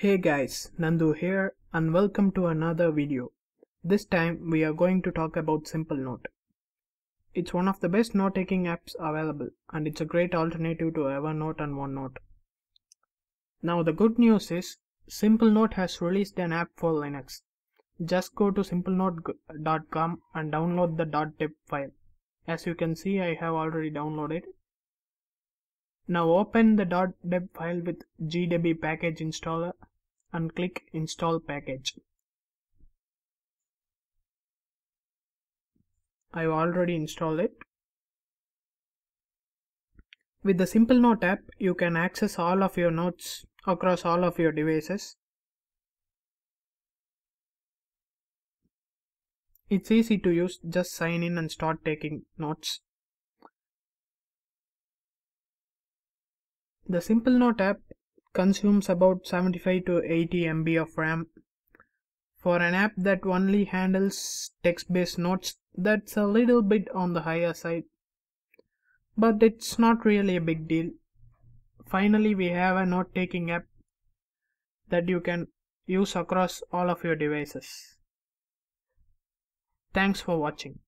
Hey guys, Nandu here and welcome to another video. This time we are going to talk about Simplenote. It's one of the best note-taking apps available and it's a great alternative to Evernote and OneNote. Now the good news is Simplenote has released an app for Linux. Just go to simplenote.com and download the .deb file. As you can see I have already downloaded. It. Now open the .deb file with GDebi package installer and click install package. I've already installed it. With the Simplenote app, you can access all of your notes across all of your devices. It's easy to use, just sign in and start taking notes. The Simplenote app consumes about 75 to 80 MB of RAM. For an app that only handles text-based notes, that's a little bit on the higher side. But it's not really a big deal. Finally, we have a note-taking app that you can use across all of your devices. Thanks for watching.